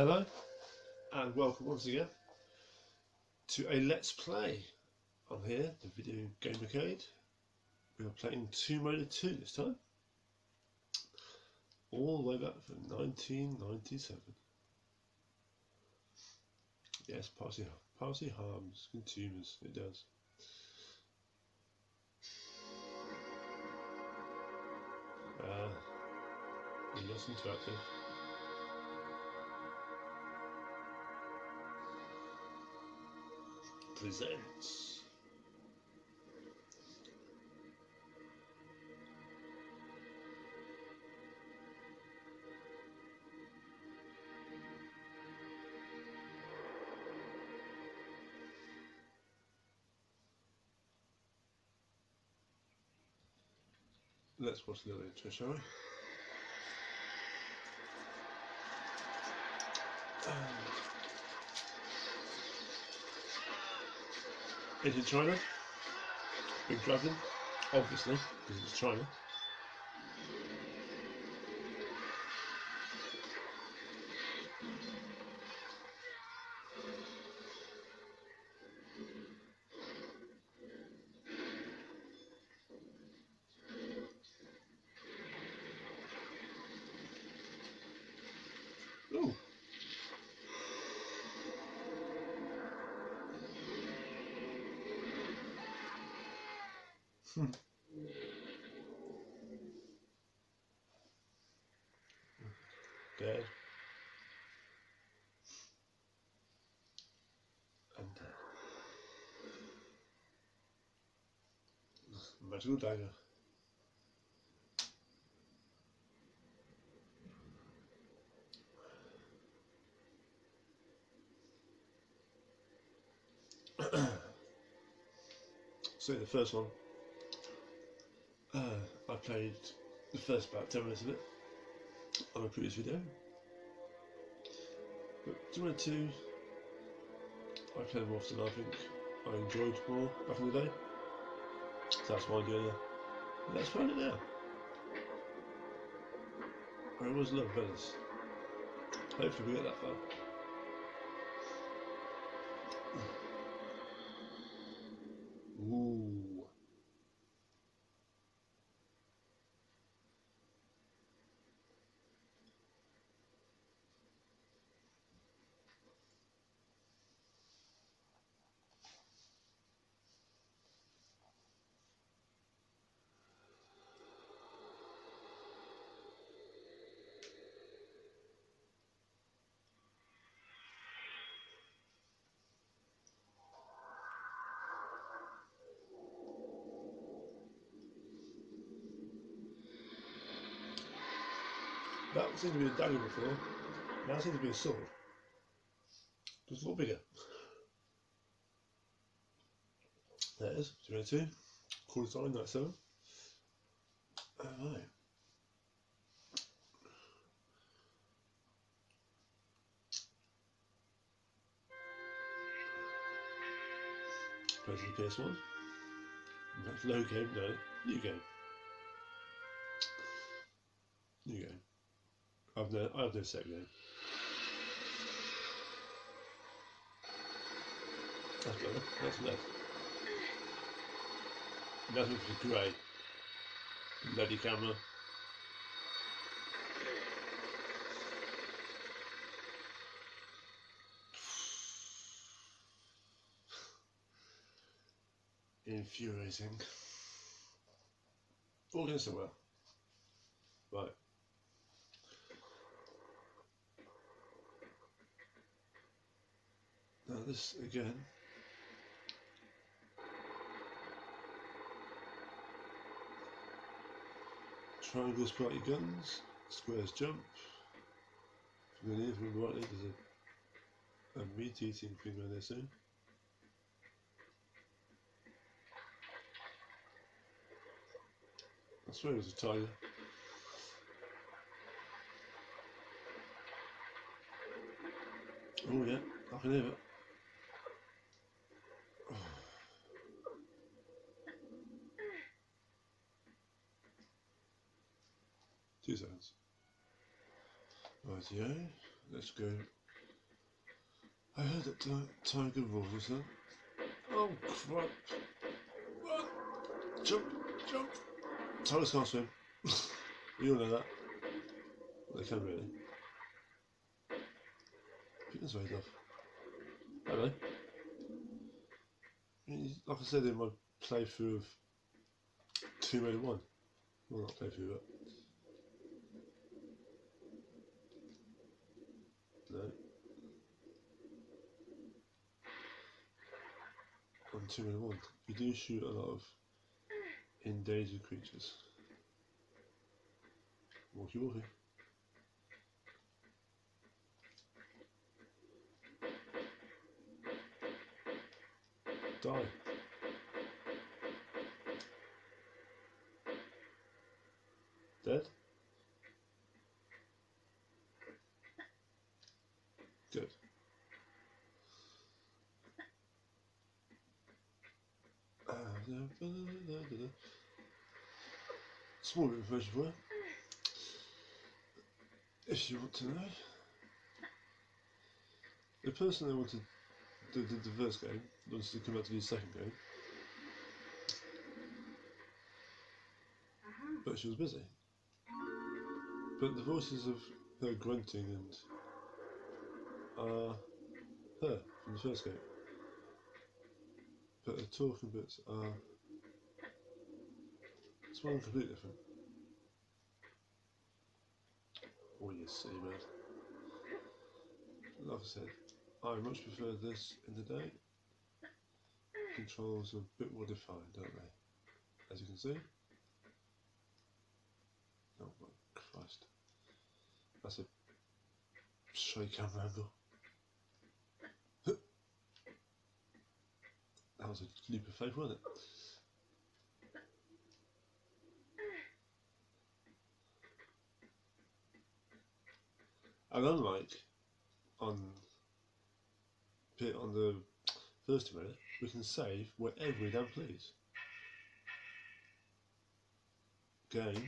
Hello, and welcome once again to a Let's Play on here, the Video Gamercade. We are playing Tomb Raider 2 this time, all the way back from 1997. Yes, party, party harms consumers, it does. Uh, less interactive. Presents. Let's watch the intro, shall we? Um, Is it China? Big Dragon? Obviously, because it's China. Hmm. Dead. And dead. So the first one played the first about 10 minutes of it on a previous video. But Raider 2, I played more often, I think I enjoyed more back in the day. So that's why I'm doing it. Let's find it now. I always love Venice. Hopefully we get that far. Ooh. That seemed to be a dagger before. Now it seems to be a sword. Just a little bigger. There it is, 22. Core Design, 97. Alright. Press the PS1. That's low game, no, new game. Have no set game. That's better. That's left. Nothing for grey. Bloody camera. Infuriating. All going so well. Right. This again. Triangles part your guns, squares jump. From the near from right there's a, a meat eating thing around there soon. I swear it was a tiger. Oh yeah, I can hear it. Two seconds. Right, yeah, let's go I heard that ti- tiger roared was there. Oh crap! Run! Jump! Jump! Tigers can't swim. you all know that. They can really. Chickens very tough. Hello. Like I said in my playthrough of Two Made One. Well, not playthrough, but. No. You do shoot a lot of endangered creatures. Walkie walkie. Die. Dead? Good. Small information of you. If you want to know. The person that wanted the, the, the first game wants to come back to do the second game, uh-huh. but she was busy. But the voices of her grunting and are her from the first game. But the talking bits are someone completely different. Oh you see man. Like I said, I much prefer this in the day. Controls are a bit more defined, don't they? As you can see. Oh my Christ. That's a straight camera angle. That was a leap of faith, wasn't it? And unlike on on the first minute, we can save wherever we damn please. Game.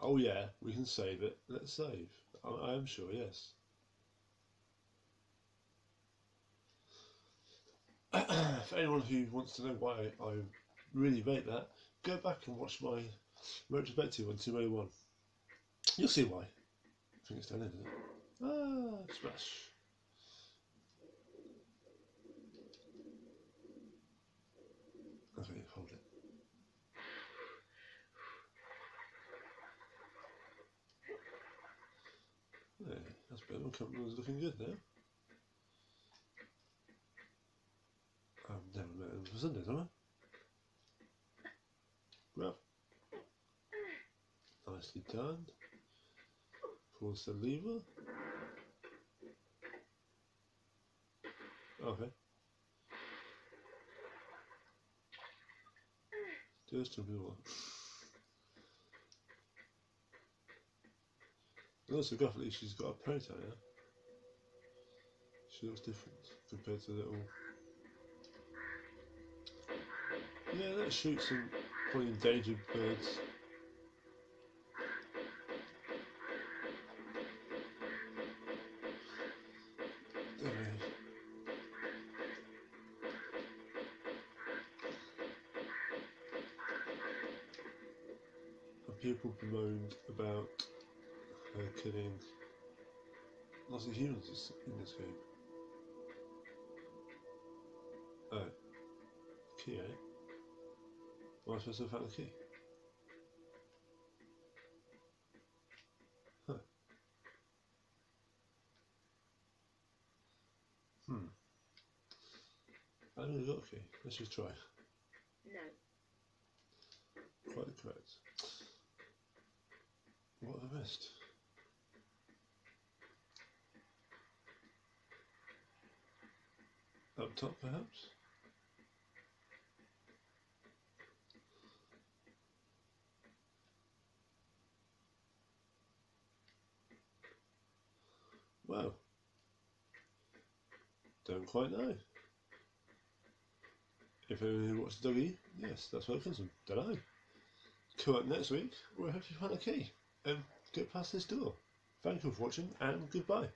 Oh yeah, we can save it. Let's save. I, I am sure, yes. For anyone who wants to know why I really rate that, go back and watch my retrospective on 201. You'll see why. Think it's isn't it? Ah, smash. Okay, hold it. Yeah, that's better. My camera's looking good now. I've never met him for Sundays, have I? Well, Nicely done. Pulls the lever. Okay. Just a bit more. And also graphically she's got a ponytail, yeah? She looks different compared to little Yeah, let's shoot some probably endangered birds. People bemoaned about her killing lots of humans in this game. Oh. Key, eh? Am I supposed to have found the key? Huh. Hmm. I really got a key. Let's just try. No. Quite correct. What have I missed? Up top, perhaps? Well, don't quite know. If anyone who watched Dougie, yes, that's where it comes from. Don't know. Come up next week, we'll have you find a key and get past this door. Thank you for watching and goodbye.